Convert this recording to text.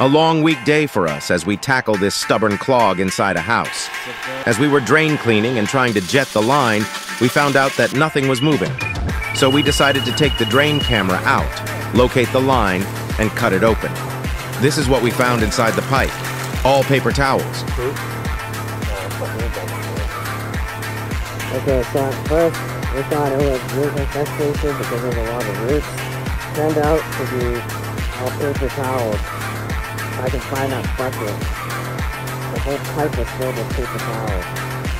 A long weekday for us as we tackle this stubborn clog inside a house. As we were drain cleaning and trying to jet the line, we found out that nothing was moving. So we decided to take the drain camera out, locate the line, and cut it open. This is what we found inside the pipe. All paper towels. Okay, so first we thought it was root infestation because there's a lot of roots. Turned out to be all paper towels. I can find that bucket. The whole pipe was filled with paper towels.